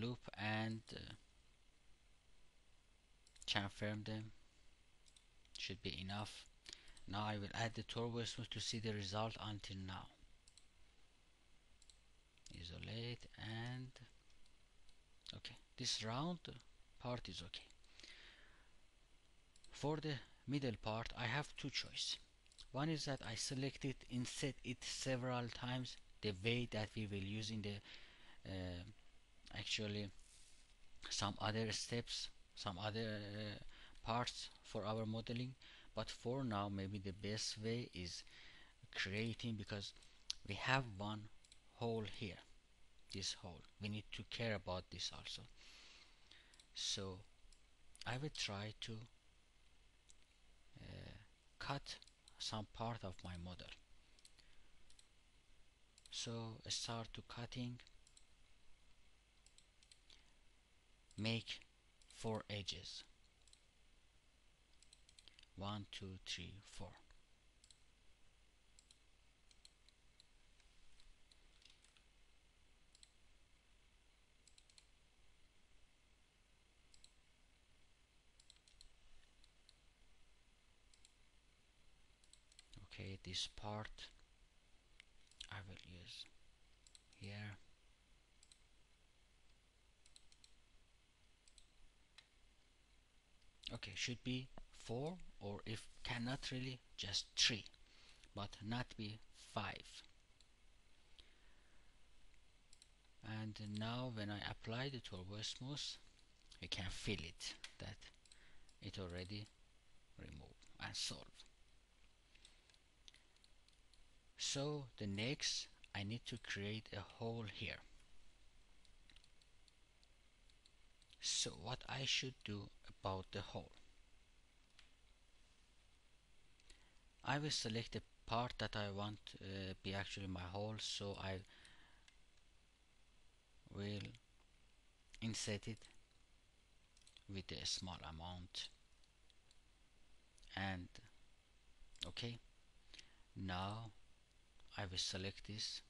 loop and uh, chamfer them. Should be enough. Now I will add the turbo smooth to see the result until now. Isolate and okay this round part is okay. For the middle part I have two choice. One is that I select it inset it several times the way that we will use in the uh, actually some other steps some other uh, parts for our modeling. But for now maybe the best way is creating because we have one hole here this hole. We need to care about this also. So I will try to uh, cut some part of my model. So I start to cutting make four edges. One two three four. Okay this part I will use here okay should be 4 or if cannot really just 3 but not be 5 and now when I apply the turbo smooth you can feel it that it already remove and solve so the next I need to create a hole here so what I should do about the hole? I will select the part that I want uh, be actually my hole so I will insert it with a small amount. And okay now I will select this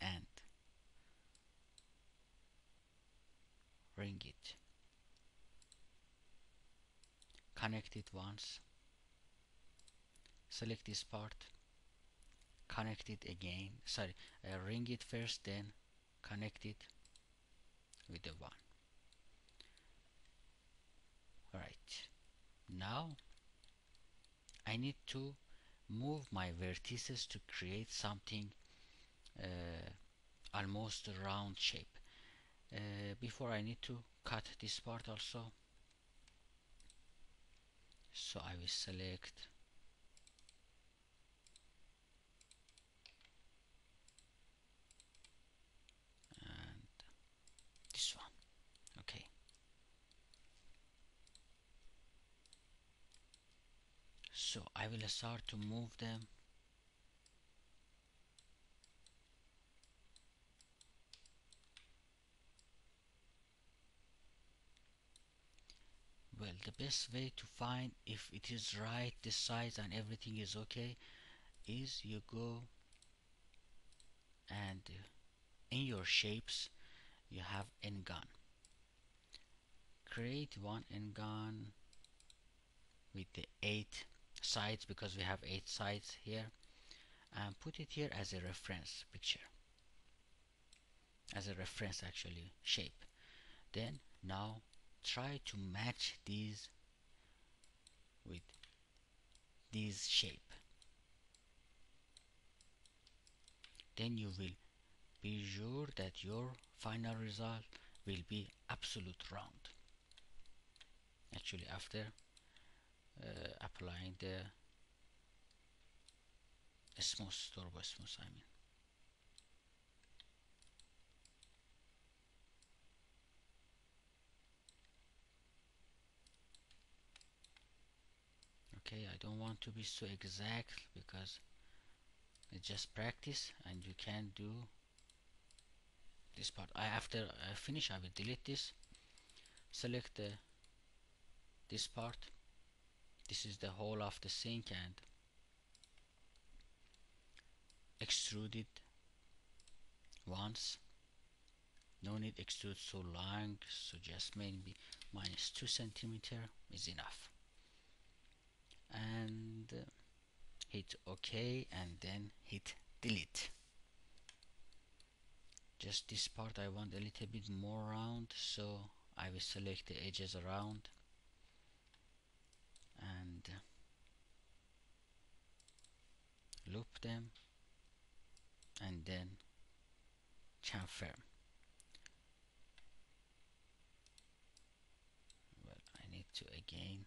and ring it. Connect it once. Select this part. Connect it again. Sorry uh, ring it first then connect it with the one. Right now I need to move my vertices to create something uh, almost a round shape uh, before I need to cut this part also. So I will select and this one. Okay. So I will start to move them well. The best way to find if it is right the size and everything is okay is you go and uh, in your shapes you have NGon. Create one NGon with the eight sides because we have eight sides here and put it here as a reference picture. As a reference actually shape. Then now try to match these with this shape. Then you will be sure that your final result will be absolute round. Actually after uh, applying the smooth turbo smooth I mean okay I don't want to be so exact because it's just practice and you can do this part. I after I finish I will delete this select the this part. This is the hole of the sink and extrude it once. No need extrude so long so just maybe minus 2 centimeter is enough and uh, hit ok and then hit delete. Just this part I want a little bit more round so I will select the edges around. And loop them. And then chamfer well I need to again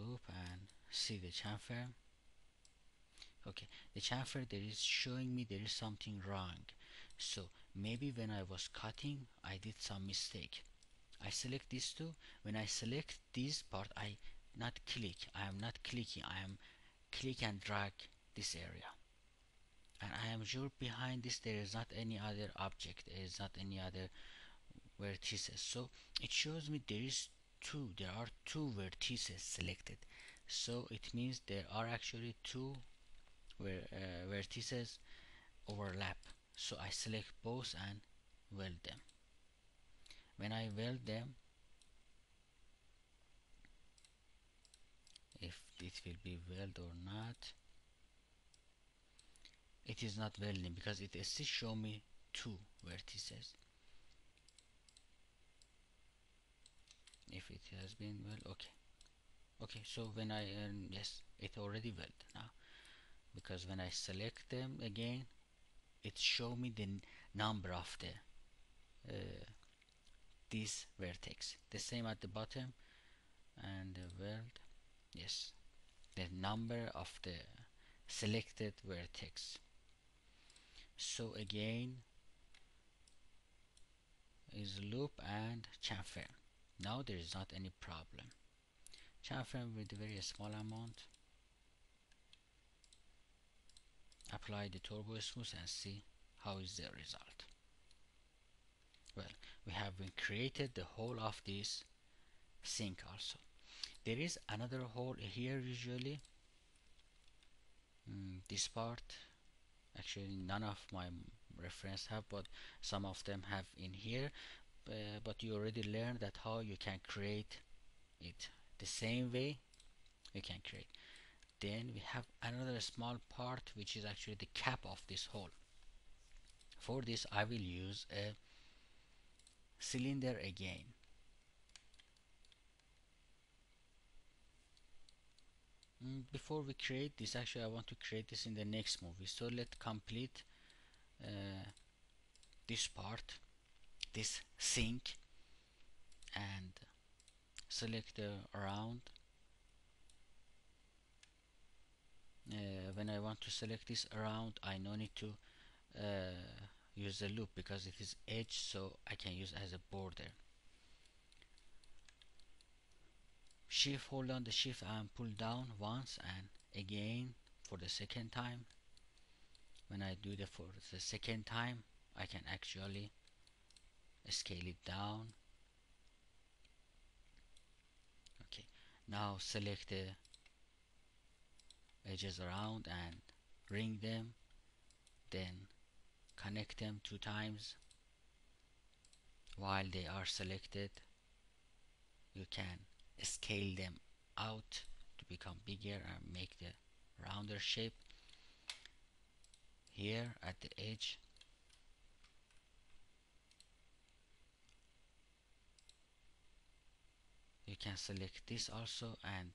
loop and see the chamfer okay the chamfer there is showing me there is something wrong. So maybe when I was cutting I did some mistake. I select these two. When I select this part I not click. I am not clicking. I am click and drag this area. And I am sure behind this there is not any other object. There is not any other vertices so it shows me there is two there are two vertices selected. So it means there are actually two uh, vertices overlap. So I select both and weld them. When I weld them if it will be weld or not it is not welding because it still show me two vertices it has been well okay. Okay so when I um, yes it already weld now. Because when I select them again it show me the number of the uh, this vertex. The same at the bottom and the weld yes. The number of the selected vertex. So again is loop and chamfer now there is not any problem. Chamfer with a very small amount? Apply the turbo smooth and see how is the result. Well we have been created the hole of this sink also. There is another hole here usually. Mm, this part actually none of my reference have but some of them have in here uh, but you already learned that how you can create it the same way we can create. Then we have another small part which is actually the cap of this hole. For this I will use a cylinder again. Mm, before we create this actually I want to create this in the next movie. So let's complete uh, this part this sink and select the round. Uh, when I want to select this around I no need to uh, use a loop because it is edge so I can use as a border. Shift hold on the shift and pull down once and again for the second time. When I do the for the second time I can actually scale it down. Okay. Now select the edges around and ring them. Then connect them two times. While they are selected you can scale them out to become bigger and make the rounder shape. Here at the edge you can select this also and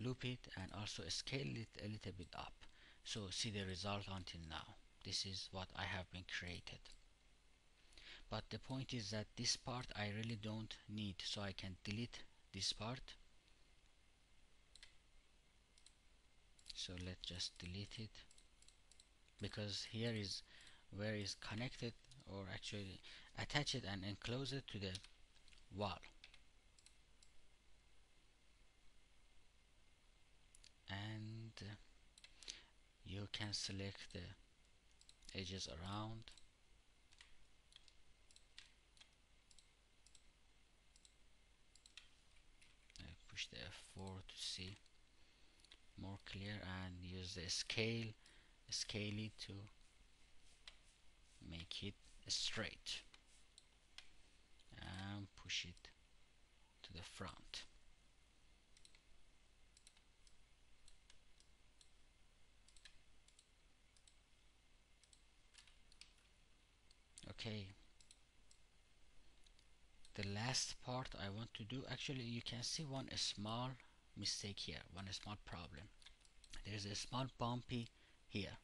loop it and also scale it a little bit up. So see the result until now. This is what I have been created. But the point is that this part I really don't need so I can delete this part. So let's just delete it because here is where is connected or actually attach it and enclose it to the wall. And uh, you can select the edges around. I push the F4 to see more clear and use the scale scale it to make it straight. And push it to the front. Okay. The last part I want to do actually you can see one small mistake here one small problem. There's a small bumpy here.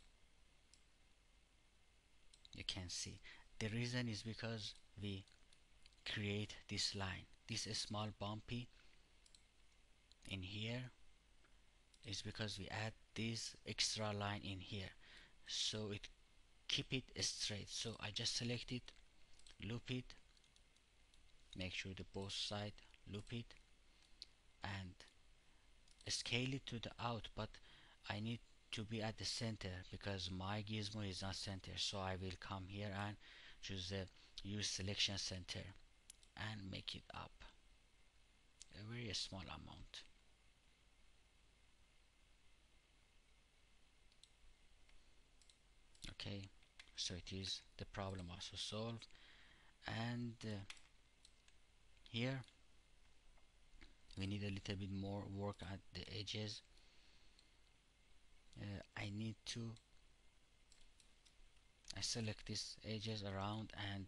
You can see the reason is because we create this line. This small bumpy in here. Is because we add this extra line in here. So it keep it straight. So I just select it loop it make sure the both side loop it and scale it to the out. But I need to be at the center because my gizmo is not center. So I will come here and choose the use selection center and make it up. A very small amount. Okay so it is the problem also solved. And uh, here we need a little bit more work at the edges. Uh, I need to I select these edges around and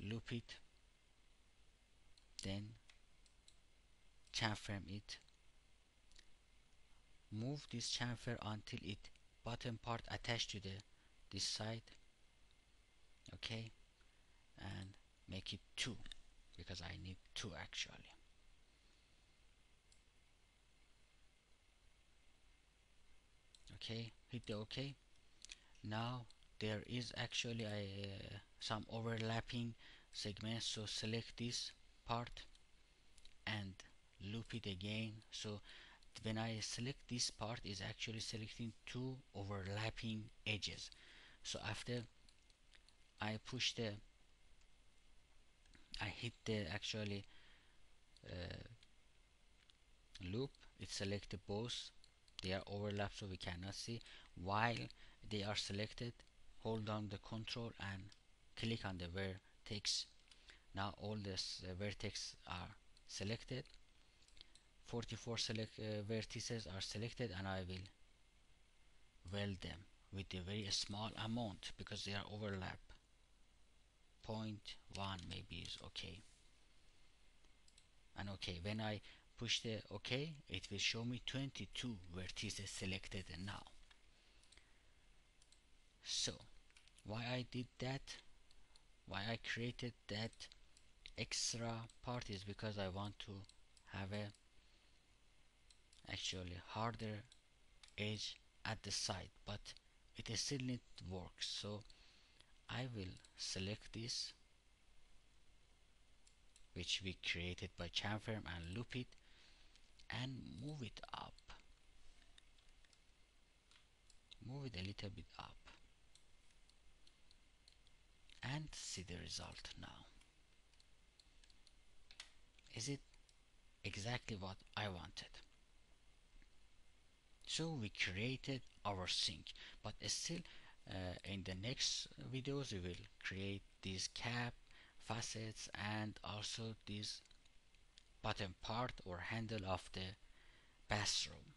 loop it then chamfer it. Move this chamfer until it bottom part attached to the this side okay? And make it 2 because I need 2 actually. Okay hit the ok now there is actually a, some overlapping segments so select this part and loop it again. So when I select this part is actually selecting two overlapping edges. So after I push the I hit the actually uh, loop it selected both. They are overlapped so we cannot see. While they are selected hold down the control and click on the vertex now all the uh, vertex are selected. 44 select uh, vertices are selected and I will weld them with a very small amount because they are overlap. 0.1 maybe is okay. And okay when I push the OK it will show me 22 vertices selected now. So why I did that why I created that extra part is because I want to have a actually harder edge at the side but it still need work. So I will select this which we created by chamfer and loop it and move it up. Move it a little bit up and see the result now. Is it exactly what I wanted? So we created our sink but still uh, in the next videos we will create this cap facets and also this bottom part or handle of the bathroom